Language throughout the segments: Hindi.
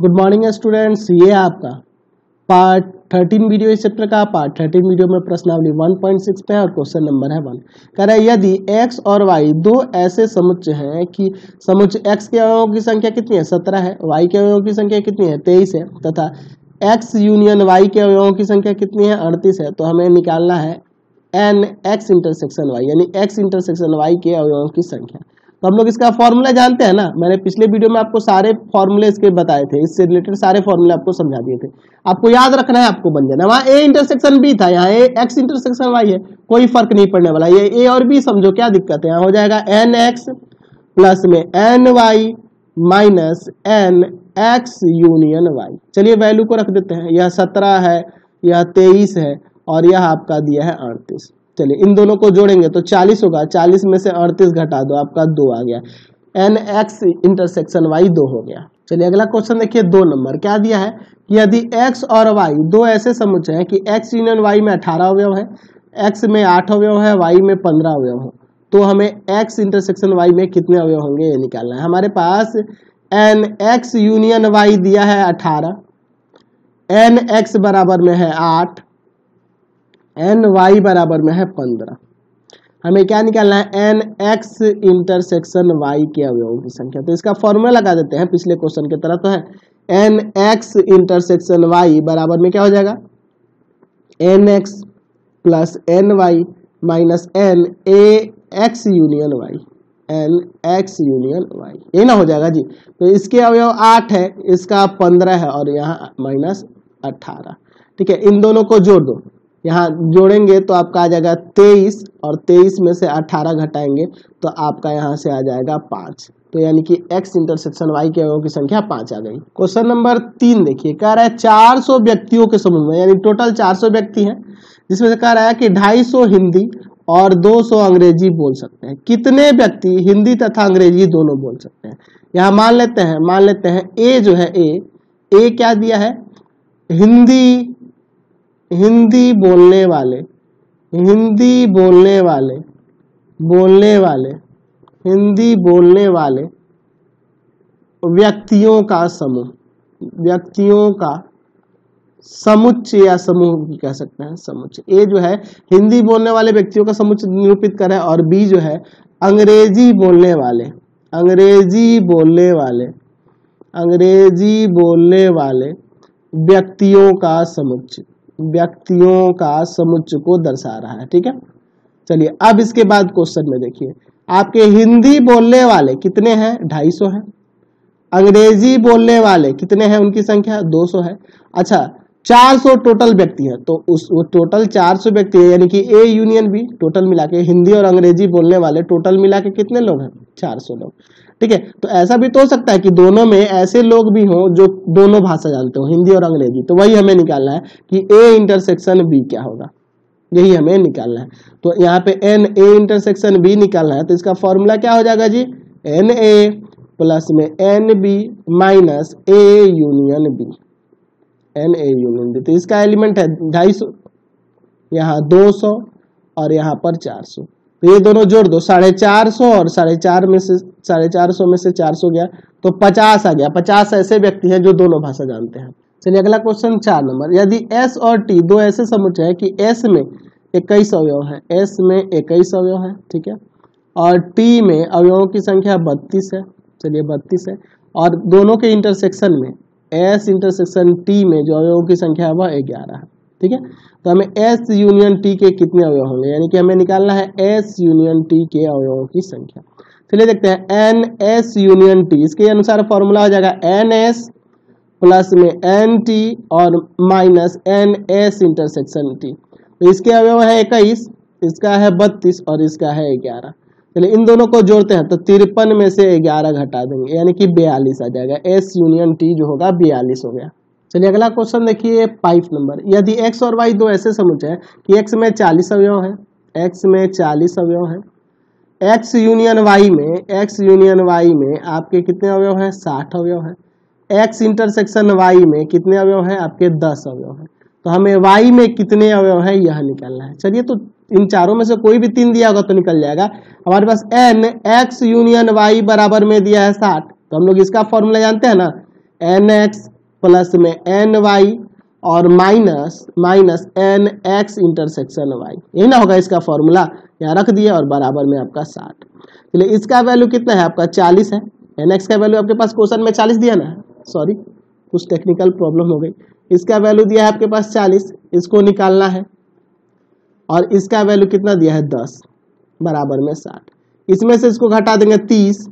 गुड मॉर्निंग स्टूडेंट्स ये आपका पार्ट थर्टीन वीडियो इस चैप्टर का। पार्ट थर्टीन वीडियो में प्रश्नावली 1.6 पे है और क्वेश्चन नंबर है वन कह रहा यदि x और y दो ऐसे समुच्चय हैं कि समुच्चय x के अवयवों की संख्या कितनी है? सत्रह है। वाई के अवयवों की संख्या कितनी है? तेईस है। तथा एक्स यूनियन वाई के अवयवों की संख्या कितनी है? अड़तीस है। तो हमें निकालना है एन एक्स इंटरसेक्शन वाई यानी एक्स इंटरसेक्शन वाई के अवयवों की संख्या। तो हम लोग इसका फॉर्मूला जानते हैं ना? मैंने पिछले वीडियो में आपको सारे फॉर्मूले इसके बताए थे। इससे रिलेटेड सारे फॉर्मूले आपको समझा दिए थे। आपको याद रखना है आपको बन जाना वहाँ ए इंटरसेक्शन बी था। यहाँ ए एक्स इंटरसेक्शन वाई है। कोई फ़र्क नहीं पड़ने वाला। ये ए और बी समझो, क्या दिक्कत है? यहाँ हो जाएगा एन एक्स प्लस में N Y minus N X union Y चलिए वैल्यू को रख देते हैं। यह सत्रह है, यह तेईस है और यह आपका दिया है अड़तीस। चलिए, इन दोनों को जोड़ेंगे तो 40 होगा 40 में से 38 घटा दो, आपका दो आ गया। एन एक्स इंटरसेक्शन वाई दो हो गया। चलिए, अगला क्वेश्चन देखिए, दो नंबर, क्या दिया है? यदि एक्स और वाई दो ऐसे समुच्चय हैं कि एक्स यूनियन वाई में अठारह अवयव है एक्स में आठ अवयव है वाई में पंद्रह अवयव हो तो हमें एक्स इंटरसेक्शन वाई में कितने अवयव होंगे, ये निकालना है। हमारे पास एन एक्स यूनियन वाई दिया है अठारह एन एक्स बराबर में है आठ एन वाई बराबर में है पंद्रह। हमें क्या निकालना है? एन एक्स इंटरसेक्शन वाई के अवयवों की संख्या। तो इसका फॉर्मूला लगा देते हैं, पिछले क्वेश्चन की तरह तो है। एन एक्स इंटरसेक्शन वाई बराबर में क्या हो जाएगा? N X plus N Y minus N A X union Y N X union Y ये ना हो जाएगा जी। तो इसके अवयव आठ है, इसका पंद्रह है और यहाँ माइनस अट्ठारह ठीक है, इन दोनों को जोड़ दो। यहाँ जोड़ेंगे तो आपका आ जाएगा तेईस और तेईस में से अठारह घटाएँगे तो आपका यहाँ से आ जाएगा पाँच। तो यानी कि x इंटरसेक्शन y के अवयों की संख्या पाँच आ गई। क्वेश्चन नंबर तीन देखिए, कह रहा है 400 व्यक्तियों के समूह में, यानी टोटल 400 व्यक्ति हैं, जिसमें से कह रहा है कि 250 हिंदी और 200 अंग्रेज़ी बोल सकते हैं। कितने व्यक्ति हिंदी तथा अंग्रेज़ी दोनों बोल सकते हैं? यहाँ मान लेते हैं, मान लेते हैं ए जो है ए ए क्या दिया है? हिंदी हिंदी बोलने वाले, हिंदी बोलने वाले बोलने वाले, हिंदी बोलने वाले व्यक्तियों का समूह, व्यक्तियों का समुच्चय या समूह भी कह सकते हैं, समुच्चय। ए जो है, हिंदी बोलने वाले व्यक्तियों का समुच्चय निरूपित करे और बी जो है, अंग्रेज़ी बोलने वाले, अंग्रेज़ी बोलने वाले, अंग्रेज़ी बोलने वाले व्यक्तियों का समुच्चय। व्यक्तियों का समुच्चय को दर्शा रहा है, ठीक है? चलिए, अब इसके बाद क्वेश्चन में देखिए। आपके हिंदी बोलने वाले कितने हैं? ढाई सौ है। अंग्रेज़ी बोलने वाले कितने हैं? उनकी संख्या 200 है। अच्छा 400 टोटल व्यक्ति हैं तो उस, वो टोटल 400 व्यक्ति है, यानी कि ए यूनियन बी टोटल मिला के हिंदी और अंग्रेज़ी बोलने वाले टोटल मिला के कितने लोग हैं? 400 लोग। ठीक है? तो ऐसा भी तो हो सकता है कि दोनों में ऐसे लोग भी हों जो दोनों भाषा जानते हो, हिंदी और अंग्रेज़ी। तो वही हमें निकालना है कि ए इंटरसेक्शन बी क्या होगा। यही हमें निकालना है। तो यहाँ पे एन ए इंटरसेक्शन बी निकालना है तो इसका फॉर्मूला क्या हो जाएगा जी? एन ए प्लस में N B minus A union B N A union B तो इसका एलिमेंट है ढाई सौ, यहाँ दो सौ और यहाँ पर चार सौ। तो ये दोनों जोड़ दो, साढ़े चार सौ और साढ़े चार में से, साढ़े चार सौ में से चार सौ गया तो पचास आ गया। पचास ऐसे व्यक्ति हैं जो दोनों भाषा जानते हैं। चलिए अगला क्वेश्चन चार नंबर। यदि एस और टी दो ऐसे समुच्चय है कि एस में इक्कीस अवयव है एस में इक्कीस अवयव है, ठीक है? और टी में अवयवों की संख्या बत्तीस है, चलिए बत्तीस है। और दोनों के इंटरसेक्शन में एस इंटरसेक्शन टी में जो अवयवों की संख्या है, वह ग्यारह है। ठीक है? तो हमें एस यूनियन टी के कितने अवयव होंगे? यानी कि हमें निकालना है एस यूनियन टी के अवयवों की संख्या। चलिए देखते हैं एन एस यूनियन टी इसके अनुसार फॉर्मूला हो जाएगा एन एस प्लस में एन टी और minus N S intersection T तो इसके अवयव है इक्कीस, इसका है बत्तीस और इसका है ग्यारह। चलिए, इन दोनों को जोड़ते हैं तो तिरपन में से ग्यारह घटा देंगे, यानी कि बयालीस आ जाएगा। एस यूनियन टी जो होगा बयालीस हो गया। चलिए, अगला क्वेश्चन देखिए पाइप नंबर यदि एक्स और वाई दो ऐसे समुच्चय है कि एक्स में चालीस अवयव है एक्स में चालीस अवयव है एक्स यूनियन वाई में एक्स यूनियन वाई में आपके कितने अवयव हैं? साठ अवयव है. एक्स इंटरसेक्शन वाई में कितने अवयव हैं? आपके दस अवयव है. तो हमें वाई में कितने अवयव है यह निकालना है. चलिए तो इन चारों में से कोई भी तीन दिया होगा तो निकल जाएगा. हमारे पास एन एक्स यूनियन वाई बराबर में दिया है साठ. तो हम लोग इसका फॉर्मूला जानते हैं ना? एन एक्स प्लस में एन वाई और minus minus N X intersection Y. यही ना होगा इसका फॉर्मूला। यहाँ रख दिया और बराबर में आपका साठ। चलिए, इसका वैल्यू कितना है? आपका चालीस है। एन एक्स का वैल्यू आपके पास क्वेश्चन में चालीस दिया ना? सॉरी, कुछ टेक्निकल प्रॉब्लम हो गई। इसका वैल्यू दिया है आपके पास चालीस। इसको निकालना है। और इसका वैल्यू कितना दिया है? दस। बराबर में साठ। इसमें से इसको घटा देंगे तीस।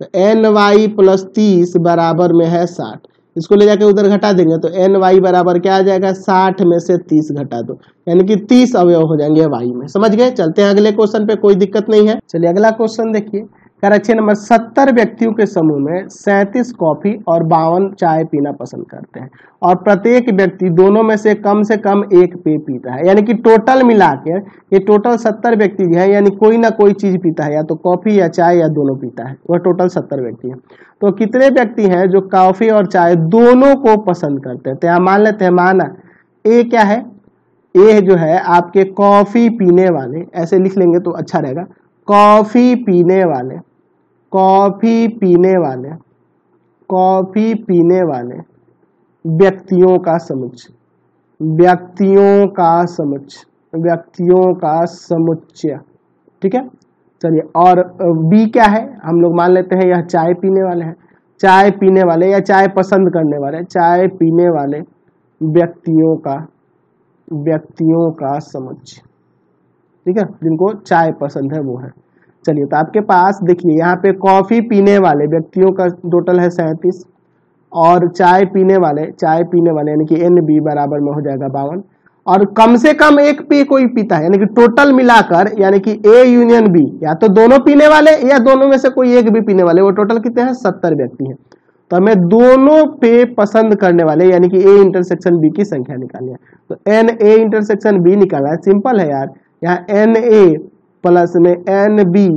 तो एन वाई प्लस तीस बराबर में है साठ। इसको ले जाके उधर घटा देंगे तो एन वाई बराबर क्या आ जाएगा? साठ में से तीस घटा दो। यानी कि तीस अवयव हो जाएँगे वाई में। समझ गए? चलते हैं अगले क्वेश्चन पे, कोई दिक्कत नहीं है। चलिए अगला क्वेश्चन देखिए। करेक्शन नंबर सत्तर व्यक्तियों के समूह में सैंतीस कॉफ़ी और बावन चाय पीना पसंद करते हैं। और प्रत्येक व्यक्ति दोनों में से कम से कम एक पे पीता है। यानी कि टोटल मिला के ये टोटल सत्तर व्यक्ति भी है, यानी कोई ना कोई चीज़ पीता है, या तो कॉफ़ी या चाय या दोनों पीता है। वह टोटल सत्तर व्यक्ति है। तो कितने व्यक्ति हैं जो कॉफ़ी और चाय दोनों को पसंद करते हैं? तो यहाँ मान लेते हैं, माना ए क्या है? ए जो है, आपके कॉफ़ी पीने वाले, ऐसे लिख लेंगे तो अच्छा रहेगा। कॉफ़ी पीने वाले। कॉफ़ी पीने वाले, कॉफ़ी पीने वाले व्यक्तियों का समुच्चय व्यक्तियों का समुच्चय व्यक्तियों का समुच्चय। ठीक है? चलिए, और बी क्या है? हम लोग मान लेते हैं यह चाय पीने वाले हैं। चाय पीने वाले या चाय पसंद करने वाले, चाय पीने वाले व्यक्तियों का व्यक्तियों का समुच्चय ठीक है? जिनको चाय पसंद है वो है। चलिए तो आपके पास देखिए, यहाँ पे कॉफ़ी पीने वाले व्यक्तियों का टोटल है सैंतीस और चाय पीने वाले, चाय पीने वाले, यानी कि एन बी बराबर में हो जाएगा बावन। और कम से कम एक पी कोई पीता है, यानी कि टोटल मिलाकर, यानी कि ए यूनियन बी या तो दोनों पीने वाले या दोनों में से कोई एक भी पीने वाले, वो टोटल कितने हैं? सत्तर व्यक्ति हैं। तो हमें दोनों पे पसंद करने वाले, यानी कि ए इंटरसेक्शन बी की संख्या निकालनी है। तो एन ए इंटरसेक्शन बी निकालना है सिंपल है यार। यहाँ एन ए प्लस में N B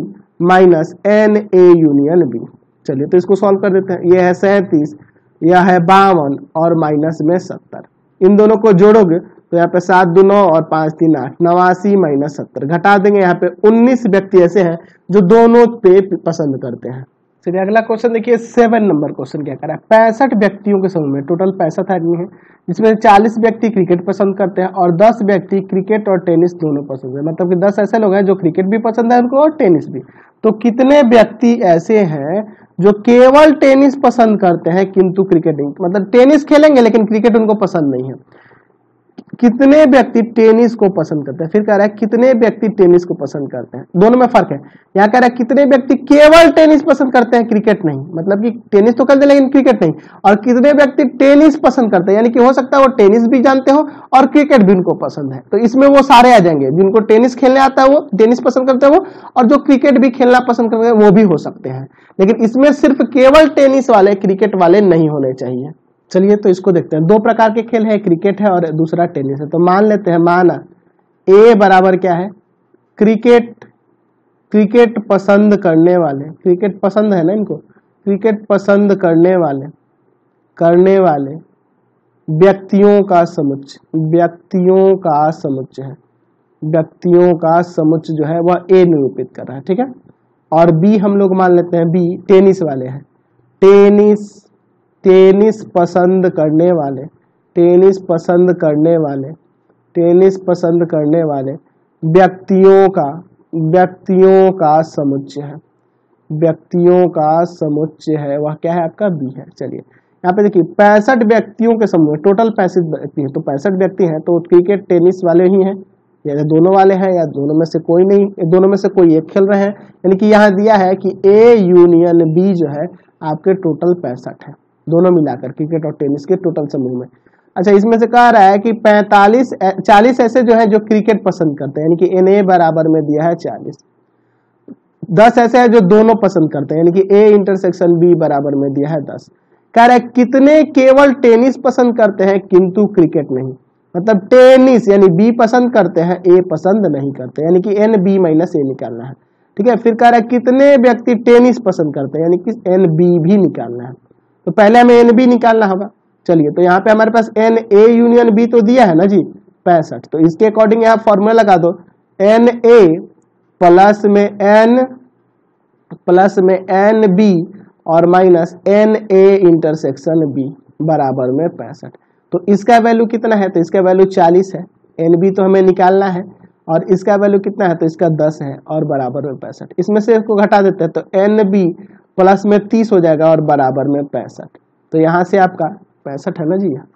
minus N A union B चलिए तो इसको सॉल्व कर देते हैं। यह है सैंतीस, यह है बावन और माइनस में सत्तर। इन दोनों को जोड़ोगे तो यहाँ पे सात दो नौ और पाँच तीन आठ, नवासी माइनस सत्तर। घटा देंगे, यहाँ पे उन्नीस व्यक्ति ऐसे हैं जो दोनों पे पसंद करते हैं। चलिए अगला क्वेश्चन देखिए सेवन नंबर क्वेश्चन क्या करा? है पैंसठ व्यक्तियों के समूह में टोटल पैंसठ आदमी है, जिसमें चालीस व्यक्ति क्रिकेट पसंद करते हैं और दस व्यक्ति क्रिकेट और टेनिस दोनों पसंद है। मतलब कि दस ऐसे लोग हैं जो क्रिकेट भी पसंद है उनको और टेनिस भी। तो कितने व्यक्ति ऐसे हैं जो केवल टेनिस पसंद करते हैं, किंतु क्रिकेट नहीं। मतलब टेनिस खेलेंगे, लेकिन क्रिकेट उनको पसंद नहीं है। कितने व्यक्ति टेनिस को पसंद करते हैं? फिर कह रहा है, कितने व्यक्ति टेनिस को पसंद करते हैं? दोनों में फ़र्क है। यहाँ कह रहा है, कितने व्यक्ति केवल टेनिस पसंद करते हैं? क्रिकेट नहीं। मतलब कि टेनिस तो करते लेकिन क्रिकेट नहीं। और कितने व्यक्ति टेनिस पसंद करते हैं? यानी कि हो सकता है वो टेनिस भी जानते हो और क्रिकेट भी उनको पसंद है। तो इसमें वो सारे आ जाएँगे। जिनको टेनिस खेलने आता है, वो टेनिस पसंद करते हैं वो, और जो क्रिकेट भी खेलना पसंद करते हैं, वो भी हो सकते हैं। लेकिन इसमें सिर्फ़ केवल टेनिस वाले, क्रिकेट वाले नहीं होने चाहिए। चलिए तो इसको देखते हैं। दो प्रकार के खेल है क्रिकेट है और दूसरा टेनिस है। तो मान लेते हैं, माना ए बराबर क्या है? क्रिकेट क्रिकेट पसंद करने वाले। क्रिकेट पसंद है ना इनको? क्रिकेट पसंद करने वाले। करने वाले। व्यक्तियों का समुच्चय व्यक्तियों का समुच्चय है। व्यक्तियों का समुच्चय जो है, वह ए निरूपित कर रहा है, ठीक है? और बी हम लोग मान लेते हैं बी टेनिस वाले हैं। टेनिस टेनिस पसंद करने वाले, टेनिस पसंद करने वाले, टेनिस पसंद करने वाले व्यक्तियों का व्यक्तियों का समुच्चय है। व्यक्तियों का समुच्चय है, वह क्या है? आपका बी है। चलिए, यहाँ पे देखिए, पैंसठ व्यक्तियों के समूह टोटल पैंसठ व्यक्ति हैं तो पैंसठ व्यक्ति हैं तो क्रिकेट, टेनिस वाले ही हैं। या दोनों वाले हैं, या दोनों में से कोई नहीं दोनों में से कोई एक खेल रहे हैं। यानी कि यहाँ दिया है कि ए यूनियन बी जो है, आपके टोटल पैंसठ है। दोनों मिलाकर, क्रिकेट और टेनिस के टोटल समूह में। अच्छा इसमें से कह रहा है कि 45 40 ऐसे जो है जो क्रिकेट पसंद करते हैं, यानी कि एन ए बराबर में दिया है 40 दस ऐसे हैं जो दोनों पसंद करते हैं, यानी कि ए इंटरसेक्शन बी बराबर में दिया है दस। कह रहा है, कितने केवल टेनिस पसंद करते हैं, किंतु क्रिकेट नहीं? मतलब टेनिस, यानी बी पसंद करते हैं ए पसंद नहीं करते, यानी कि एन बी माइनस ए निकालना है। ठीक है, फिर कह रहा है, कितने व्यक्ति टेनिस पसंद करते हैं, यानी कि एन बी भी निकालना है। तो पहले हमें एन बी निकालना होगा। चलिए तो यहाँ पे हमारे पास एन ए यूनियन बी तो दिया है ना जी? पैंसठ। तो इसके अकॉर्डिंग यहाँ फॉर्मूला लगा दो। एन ए प्लस में एन प्लस में एन बी और minus N A intersection B बराबर में पैंसठ। तो इसका वैल्यू कितना है? तो इसका वैल्यू चालीस है। एन बी तो हमें निकालना है और इसका वैल्यू कितना है? तो इसका दस है और बराबर में पैंसठ। इसमें से इसको घटा देते हैं तो एन बी प्लस में तीस हो जाएगा और बराबर में पैंसठ। तो यहाँ से आपका पैंसठ है ना जी यहाँ?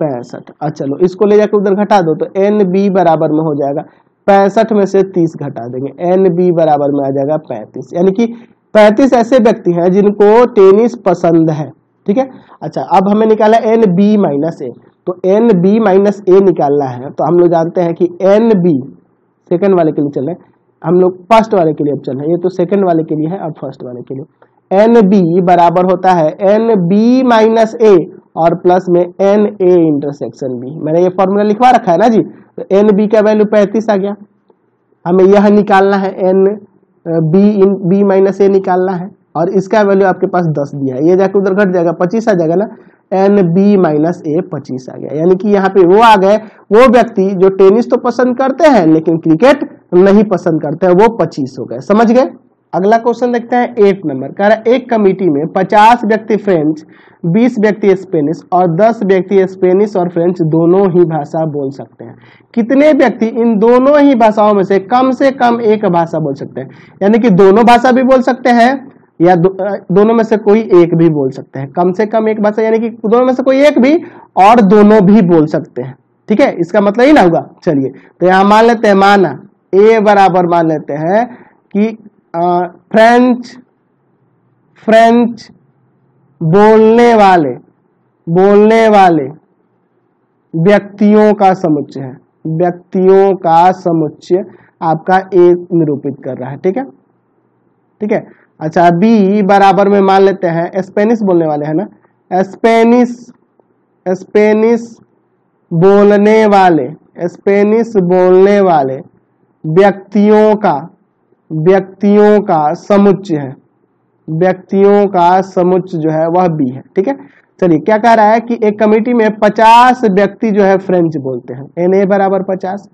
पैंसठ। अच्छा चलो, इसको ले जाकर उधर घटा दो तो एन बी बराबर में हो जाएगा। पैंसठ में से तीस घटा देंगे। एन बी बराबर में आ जाएगा पैंतीस। यानी कि पैंतीस ऐसे व्यक्ति हैं जिनको टेनिस पसंद है। ठीक है? अच्छा अब हमें निकाला एन बी माइनस ए। तो एन बी माइनस ए निकालना है तो हम लोग जानते हैं कि एन बी, सेकेंड वाले के लिए चल रहे हम लोग फ़र्स्ट वाले के लिए अब चल रहे ये तो सेकेंड वाले के लिए है अब फ़र्स्ट वाले के लिए। एन बी बराबर होता है एन बी माइनस ए और प्लस में एन ए इंटरसेक्शन बी मैंने ये फॉर्मूला लिखवा रखा है ना जी? तो एन बी का वैल्यू पैंतीस आ गया। हमें यह निकालना है N B in B minus A निकालना है और इसका वैल्यू आपके पास दस दिया है। ये जाके उधर घट जाएगा, पच्चीस आ जाएगा ना? एन बी माइनस ए पच्चीस आ गया। यानी कि यहाँ पे वो आ गए, वो व्यक्ति जो टेनिस तो पसंद करते हैं, लेकिन क्रिकेट नहीं पसंद करते हैं वो पच्चीस हो गए। समझ गए? अगला क्वेश्चन देखते हैं एट नंबर कह रहा है एक कमिटी में पचास व्यक्ति फ्रेंच बीस व्यक्ति स्पेनिश और दस व्यक्ति स्पेनिश और फ्रेंच दोनों ही भाषा बोल सकते हैं। कितने व्यक्ति इन दोनों ही भाषाओं में से कम से कम एक भाषा बोल सकते हैं? यानी कि दोनों भाषा भी बोल सकते हैं या दो, दोनों में से कोई एक भी बोल सकते हैं। कम से कम एक भाषा यानी कि दोनों में से कोई एक भी और दोनों भी बोल सकते हैं। ठीक है? इसका मतलब ही ना होगा। चलिए तो यहाँ मान लेते हैं माना ए बराबर मान लेते हैं कि फ्रेंच फ्रेंच बोलने वाले बोलने वाले व्यक्तियों का समुच्चय है। व्यक्तियों का समुच्चय आपका ए निरूपित कर रहा है, ठीक है? ठीक है? अच्छा बी बराबर में मान लेते हैं स्पेनिश बोलने वाले, है ना? स्पेनिश स्पेनिश बोलने वाले स्पेनिश बोलने वाले व्यक्तियों का व्यक्तियों का समुच्चय है। व्यक्तियों का समुच्चय जो है, वह बी है, ठीक है? चलिए, क्या कह रहा है कि एक कमेटी में 50 व्यक्ति जो है फ्रेंच बोलते हैं। एन ए बराबर पचास।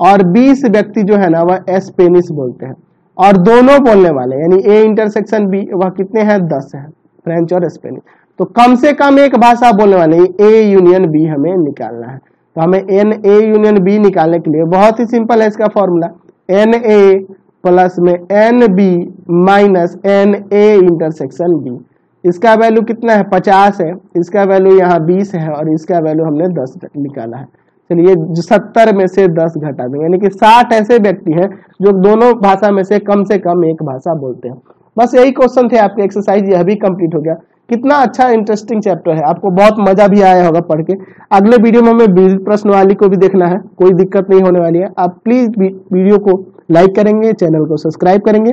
और 20 व्यक्ति जो है ना, वह स्पेनिश बोलते हैं। और दोनों बोलने वाले, यानी ए इंटरसेक्शन बी, वह कितने हैं? दस है, फ्रेंच और स्पेनिश। तो कम से कम एक भाषा बोलने वाले, ए यूनियन बी हमें निकालना है। तो हमें एन ए यूनियन बी निकालने के लिए बहुत ही सिंपल है इसका फॉर्मूला एन ए प्लस में N B minus N A intersection B इसका वैल्यू कितना है? पचास है। इसका वैल्यू यहाँ बीस है और इसका वैल्यू हमने दस निकाला है। चलिए सत्तर में से दस घटा देंगे यानी कि साठ ऐसे व्यक्ति हैं जो दोनों भाषा में से कम से कम एक भाषा बोलते हैं। बस यही क्वेश्चन थे आपके। एक्सरसाइज यह भी कंप्लीट हो गया। कितना अच्छा इंटरेस्टिंग चैप्टर है। आपको बहुत मज़ा भी आया होगा पढ़ के। अगले वीडियो में हमें प्रश्न वाली को भी देखना है। कोई दिक्कत नहीं होने वाली है। आप प्लीज़ वीडियो को लाइक करेंगे चैनल को सब्सक्राइब करेंगे।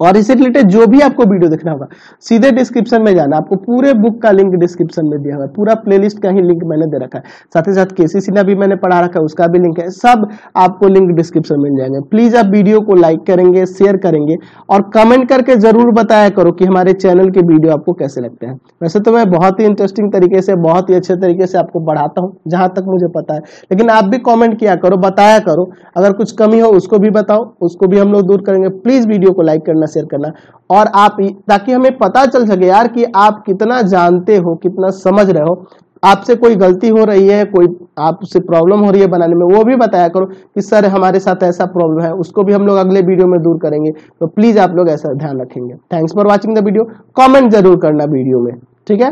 और इससे रिलेटेड जो भी आपको वीडियो देखना होगा, सीधे डिस्क्रिप्शन में जाना। आपको पूरे बुक का लिंक डिस्क्रिप्शन में दिया हुआ है। पूरा प्लेलिस्ट का ही लिंक मैंने दे रखा है। साथ ही साथ केसी सिन्हा भी मैंने पढ़ा रखा है, उसका भी लिंक है। सब आपको लिंक डिस्क्रिप्शन में जाएँगे। प्लीज़ आप वीडियो को लाइक करेंगे शेयर करेंगे और कमेंट करके ज़रूर बताया करो कि हमारे चैनल के वीडियो आपको कैसे लगते हैं। वैसे तो मैं बहुत ही इंटरेस्टिंग तरीके से, बहुत ही अच्छे तरीके से आपको पढ़ाता हूँ, जहाँ तक मुझे पता है। लेकिन आप भी कॉमेंट किया करो, बताया करो। अगर कुछ कमी हो, उसको भी बताओ, उसको भी हम लोग दूर करेंगे। प्लीज़ वीडियो को लाइक करना शेयर करना और आप ताकि हमें पता चल सके यार कि आप कितना जानते हो, कितना समझ रहे हो। आपसे कोई गलती हो रही है, कोई आपसे प्रॉब्लम हो रही है बनाने में, वो भी बताया करो कि, सर, हमारे साथ ऐसा प्रॉब्लम है, उसको भी हम लोग अगले वीडियो में दूर करेंगे। तो प्लीज़ आप लोग ऐसा ध्यान रखेंगे। Thanks for watching the video comment ज़रूर करना वीडियो में। ठीक है?